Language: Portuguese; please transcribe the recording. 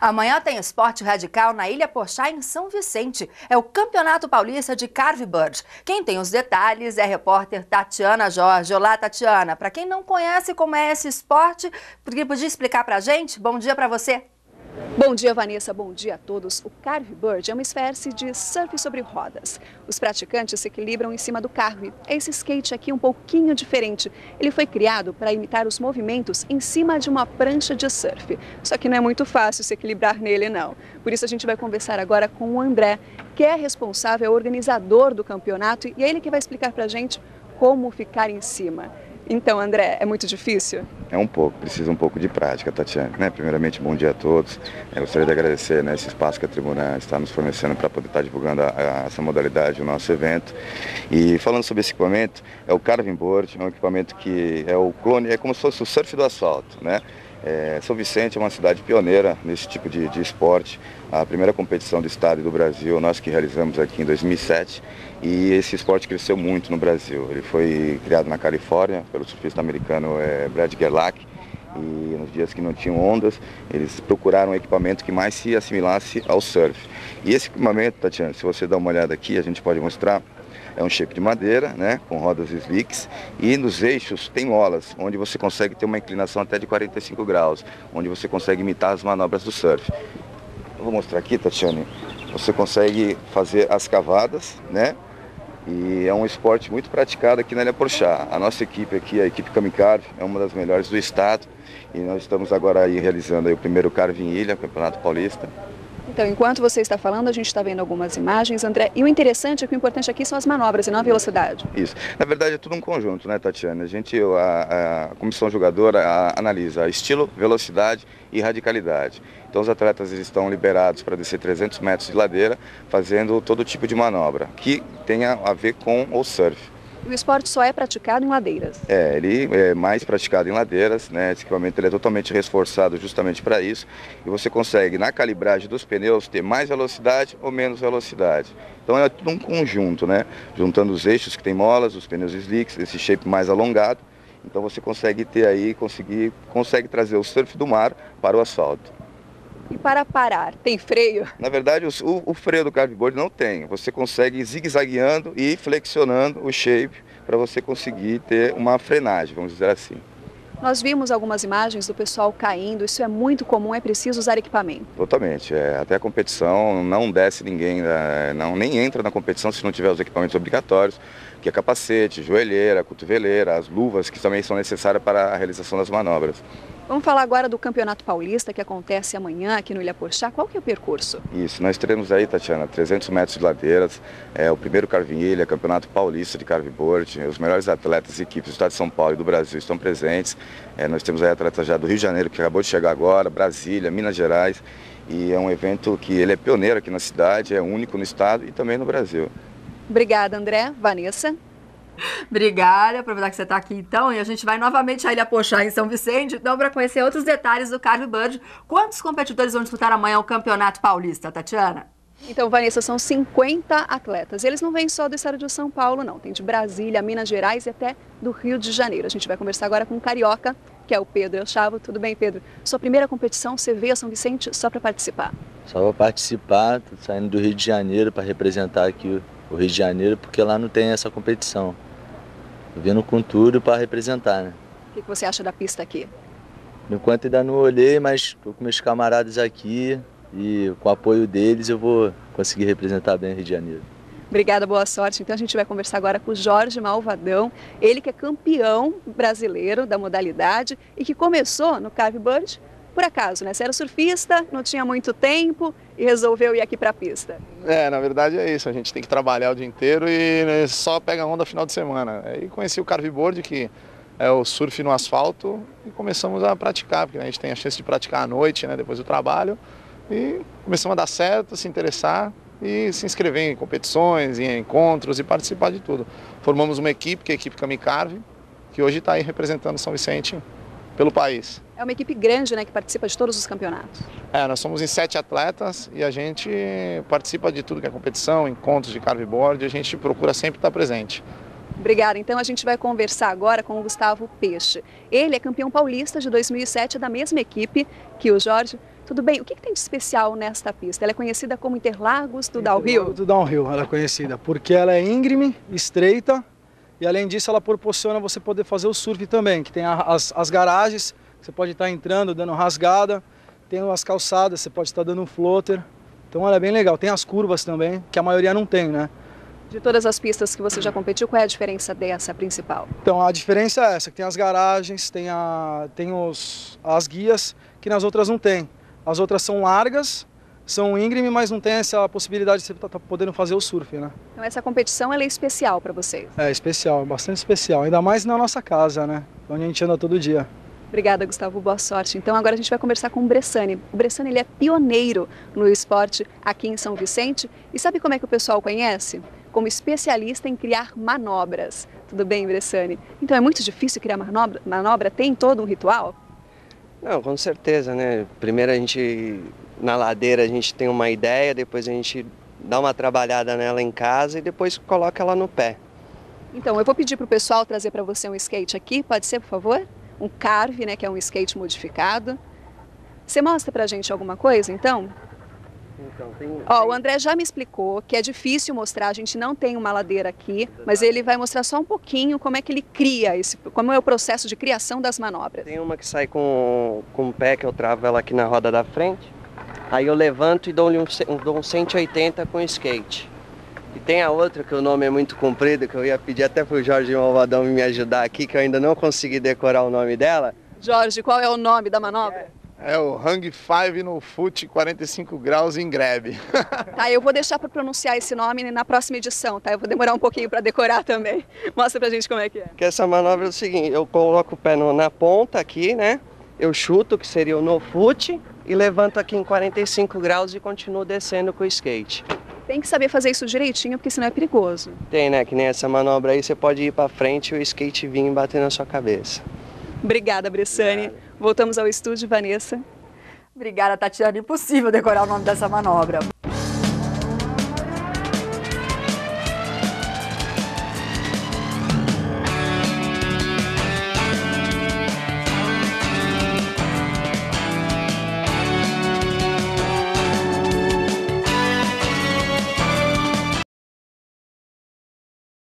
Amanhã tem esporte radical na Ilha Pochá, em São Vicente. É o Campeonato Paulista de Carvebird. Quem tem os detalhes é a repórter Tatiana Jorge. Olá, Tatiana. Para quem não conhece como é esse esporte, podia explicar para a gente? Bom dia para você. Bom dia, Vanessa. Bom dia a todos. O Carve Bird é uma espécie de surf sobre rodas. Os praticantes se equilibram em cima do carve. Esse skate aqui é um pouquinho diferente. Ele foi criado para imitar os movimentos em cima de uma prancha de surf. Só que não é muito fácil se equilibrar nele, não. Por isso a gente vai conversar agora com o André, que é responsável, é organizador do campeonato e é ele que vai explicar para a gente como ficar em cima. Então, André, é muito difícil? É um pouco, precisa um pouco de prática, Tatiana. Né? Primeiramente, bom dia a todos. Eu gostaria de agradecer né, esse espaço que a tribuna está nos fornecendo para poder estar divulgando a, a, essa modalidade, o nosso evento. E falando sobre esse equipamento, é o Carving Board, é um equipamento que é o clone, é como se fosse o surf do asfalto, né? É, São Vicente é uma cidade pioneira nesse tipo de, de, esporte. A primeira competição do estado e do Brasil, nós que realizamos aqui em 2007. E esse esporte cresceu muito no Brasil. Ele foi criado na Califórnia pelo surfista americano é, Brad Gerlach. E nos dias que não tinham ondas, eles procuraram um equipamento que mais se assimilasse ao surf. E esse equipamento, Tatiana, se você dá uma olhada aqui, a gente pode mostrar, é um shape de madeira, né, com rodas slicks, e nos eixos tem molas, onde você consegue ter uma inclinação até de 45 graus, onde você consegue imitar as manobras do surf. Eu vou mostrar aqui, Tatiane, você consegue fazer as cavadas, né, e é um esporte muito praticado aqui na Ilha Porchá. A nossa equipe aqui, a equipe Kamikaze, é uma das melhores do estado, e nós estamos agora aí realizando aí o primeiro Carve em Ilha, Campeonato Paulista, então, enquanto você está falando, a gente está vendo algumas imagens, André. E o interessante é que o importante aqui são as manobras e não a velocidade. Isso. Na verdade, é tudo um conjunto, né, Tatiana? A gente, a, a comissão jogadora a, analisa estilo, velocidade e radicalidade. Então, os atletas estão liberados para descer 300 metros de ladeira, fazendo todo tipo de manobra que tenha a ver com o surf. O esporte só é praticado em ladeiras? É, ele é mais praticado em ladeiras, né? Esse equipamento ele é totalmente reforçado justamente para isso. E você consegue, na calibragem dos pneus, ter mais velocidade ou menos velocidade. Então é tudo um conjunto, né? Juntando os eixos que tem molas, os pneus slicks, esse shape mais alongado. Então você consegue ter aí, conseguir, consegue trazer o surf do mar para o asfalto. E para parar, tem freio? Na verdade, o, o freio do carveboard não tem. Você consegue zigue-zagueando e flexionando o shape para você conseguir ter uma frenagem, vamos dizer assim. Nós vimos algumas imagens do pessoal caindo, isso é muito comum, é preciso usar equipamento. Totalmente, é, até a competição não desce ninguém, não, nem entra na competição se não tiver os equipamentos obrigatórios, que é capacete, joelheira, cotoveleira, as luvas que também são necessárias para a realização das manobras. Vamos falar agora do Campeonato Paulista que acontece amanhã aqui no Ilha Porchá. Qual que é o percurso? Isso, nós teremos aí, Tatiana, 300 metros de ladeiras, é o primeiro Carvinhilha, Campeonato Paulista de Carveboard. Os melhores atletas e equipes do estado de São Paulo e do Brasil estão presentes. É, nós temos aí atletas já do Rio de Janeiro, que acabou de chegar agora, Brasília, Minas Gerais. E é um evento que ele é pioneiro aqui na cidade, é único no estado e também no Brasil. Obrigada, André. Vanessa? Obrigada, aproveitar que você está aqui então. E a gente vai novamente à Ilha Pochá, em São Vicente, então, para conhecer outros detalhes do Carve Bird. Quantos competidores vão disputar amanhã o Campeonato Paulista, Tatiana? Então, Vanessa, são 50 atletas. Eles não vêm só do estado de São Paulo, não. Tem de Brasília, Minas Gerais e até do Rio de Janeiro. A gente vai conversar agora com um carioca, que é o Pedro Chavo. Tudo bem, Pedro? Sua primeira competição, você veio a São Vicente só para participar? Só para participar, tô saindo do Rio de Janeiro para representar aqui o Rio de Janeiro, porque lá não tem essa competição vindo com tudo para representar, né? O que, que você acha da pista aqui? Enquanto ainda não olhei, mas estou com meus camaradas aqui e com o apoio deles eu vou conseguir representar bem o Rio de Janeiro. Obrigada, boa sorte. Então a gente vai conversar agora com o Jorge Malvadão, ele que é campeão brasileiro da modalidade e que começou no Cave Bird por acaso, né? Você era surfista, não tinha muito tempo e resolveu ir aqui para a pista. É, na verdade é isso. A gente tem que trabalhar o dia inteiro e né, só pega onda final de semana. Aí conheci o carveboard, que é o surf no asfalto, e começamos a praticar, porque a gente tem a chance de praticar à noite, né, depois do trabalho. E começamos a dar certo, se interessar e se inscrever em competições, em encontros e participar de tudo. Formamos uma equipe, que é a equipe Kamicarve, que hoje está aí representando São Vicente pelo país. É uma equipe grande, né, que participa de todos os campeonatos. É, nós somos em sete atletas e a gente participa de tudo que é competição, encontros de carveboard, e a gente procura sempre estar presente. Obrigada. Então a gente vai conversar agora com o Gustavo Peixe. Ele é campeão paulista de 2007 da mesma equipe que o Jorge. Tudo bem, o que, que tem de especial nesta pista? Ela é conhecida como Interlagos do Downhill? Do Downhill, ela é conhecida, porque ela é íngreme, estreita, e além disso ela proporciona você poder fazer o surf também, que tem as, as garagens, você pode estar entrando, dando rasgada, tem as calçadas, você pode estar dando um floater, então ela é bem legal. Tem as curvas também, que a maioria não tem, né? De todas as pistas que você já competiu, qual é a diferença dessa principal? Então a diferença é essa, que tem as garagens, tem, a, tem os, as guias, que nas outras não tem. As outras são largas, são íngreme, mas não tem essa possibilidade de você estar tá, tá podendo fazer o surf, né? Então essa competição é especial para vocês? É, especial, bastante especial. Ainda mais na nossa casa, né? Onde a gente anda todo dia. Obrigada, Gustavo. Boa sorte. Então agora a gente vai conversar com o Bressani. O Bressani ele é pioneiro no esporte aqui em São Vicente. E sabe como é que o pessoal conhece? Como especialista em criar manobras. Tudo bem, Bressani? Então é muito difícil criar manobra? Manobra tem todo um ritual? Não, com certeza, né? Primeiro a gente, na ladeira, a gente tem uma ideia, depois a gente dá uma trabalhada nela em casa e depois coloca ela no pé. Então, eu vou pedir para o pessoal trazer para você um skate aqui, pode ser, por favor? Um Carve, né, que é um skate modificado. Você mostra para a gente alguma coisa, então? Então, tem, Ó, o André já me explicou que é difícil mostrar, a gente não tem uma ladeira aqui, mas ele vai mostrar só um pouquinho como é que ele cria, esse, como é o processo de criação das manobras. Tem uma que sai com, com o pé, que eu travo ela aqui na roda da frente, aí eu levanto e dou-lhe um, dou um 180 com skate. E tem a outra que o nome é muito comprido, que eu ia pedir até pro Jorge Malvadão me ajudar aqui, que eu ainda não consegui decorar o nome dela. Jorge, qual é o nome da manobra? É. É o Hang 5 no foot 45 graus em grebe. Tá, eu vou deixar para pronunciar esse nome na próxima edição, tá? Eu vou demorar um pouquinho para decorar também. Mostra pra gente como é que é. Que essa manobra é o seguinte, eu coloco o pé no, na ponta aqui, né? Eu chuto, que seria o no foot, e levanto aqui em 45 graus e continuo descendo com o skate. Tem que saber fazer isso direitinho, porque senão é perigoso. Tem, né? Que nem essa manobra aí, você pode ir para frente e o skate vir e bater na sua cabeça. Obrigada, Bressani. Obrigado. Voltamos ao estúdio, Vanessa. Obrigada, Tatiana. Impossível decorar o nome dessa manobra.